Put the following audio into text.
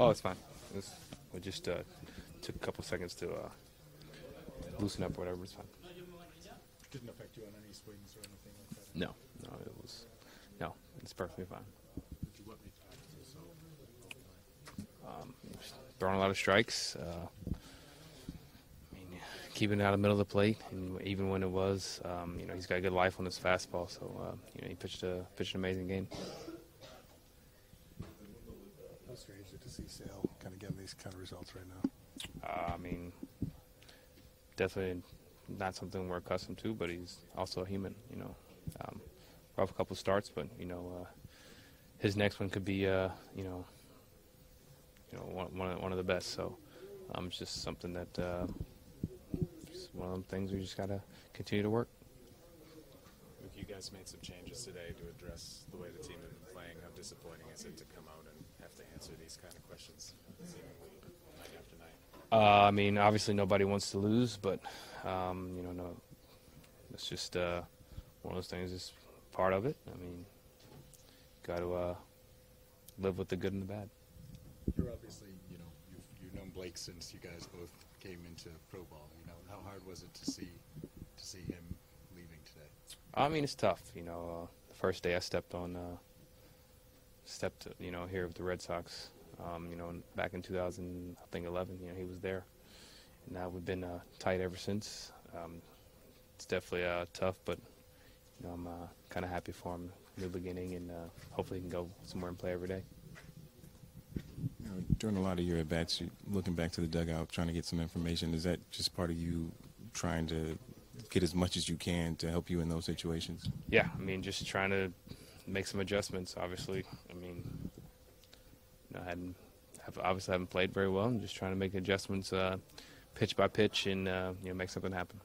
Oh, it's fine. It's, we just uh, took a couple seconds to uh, loosen up, or whatever. It's fine. Didn't affect you on any swings or anything like that? No, no, it was no. It's perfectly fine. Did you want me to? Um, throwing a lot of strikes. Uh, I mean, keeping it out of the middle of the plate, and even when it was, um, you know, he's got a good life on his fastball. So uh, you know, he pitched a pitched an amazing game. How strange is it to see Sale kind of getting these kind of results right now? Uh, I mean, definitely not something we're accustomed to, but he's also a human. You know, um, rough couple starts, but you know, uh, his next one could be, uh, you know, you know, one one of, one of the best. So um, it's just something that uh, just one of them things we just gotta continue to work. You guys made some changes today to address the way the team had been playing. How disappointing is it to come out and have to answer these kind of questions night after night? Uh, I mean, obviously nobody wants to lose, but um, you know, no, it's just uh, one of those things. Is part of it. I mean, got to uh, live with the good and the bad. you're obviously, you know, you've, you've known Blake since you guys both came into pro ball. You know, how hard was it to see to see him leaving today? I mean, it's tough. You know, uh, the first day I stepped on, uh, stepped, you know, here with the Red Sox. Um, you know, back in 2000, I think 11. You know, he was there, and now we've been uh, tight ever since. Um, it's definitely uh, tough, but you know, I'm uh, kind of happy for him. New beginning, and uh, hopefully he can go somewhere and play every day. You know, during a lot of your at bats, looking back to the dugout, trying to get some information. Is that just part of you trying to get as much as you can to help you in those situations? Yeah, I mean, just trying to make some adjustments. Obviously, I mean, you know, I hadn't, have, obviously haven't played very well, and just trying to make adjustments, uh, pitch by pitch, and uh, you know, make something happen.